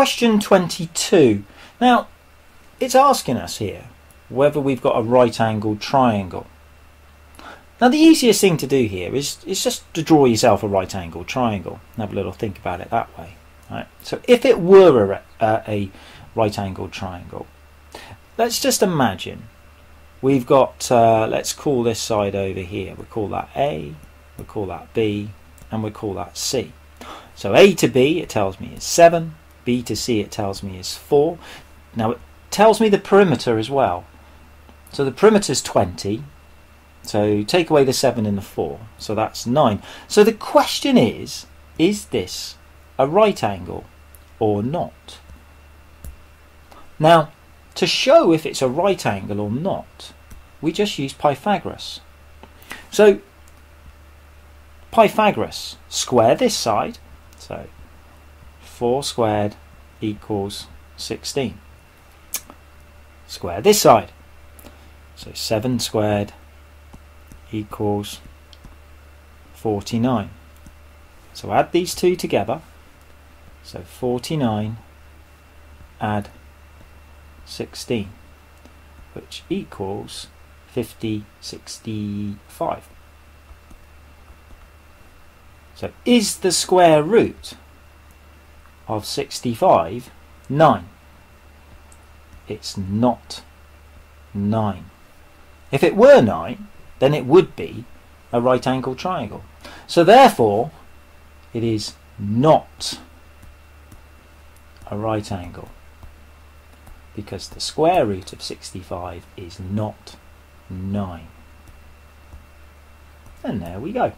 Question 22. Now, it's asking us here whether we've got a right angled triangle. Now the easiest thing to do here is, is just to draw yourself a right angled triangle. and Have a little think about it that way. Right? So if it were a, a, right angled triangle, let's just imagine we've got, uh, let's call this side over here, we'll call that A, we'll call that B, and we'll call that C. So A to B it tells me is 7, B to C it tells me is 4. Now it tells me the perimeter as well. So the perimeter is 20, so take away the 7 and the 4. So that's 9. So the question is, is this a right angle or not? Now, to show if it's a right angle or not, we just use Pythagoras. So, Pythagoras, square this side. So, 4 squared equals 16. Square this side. So 7 squared equals 49. So add these two together. So 49 add 16, which equals 50, 65. So is the square root of 65 9? It's not 9. If it were 9, then it would be a right angled triangle. So therefore, it is not a right angle because the square root of 65 is not 9. And there we go.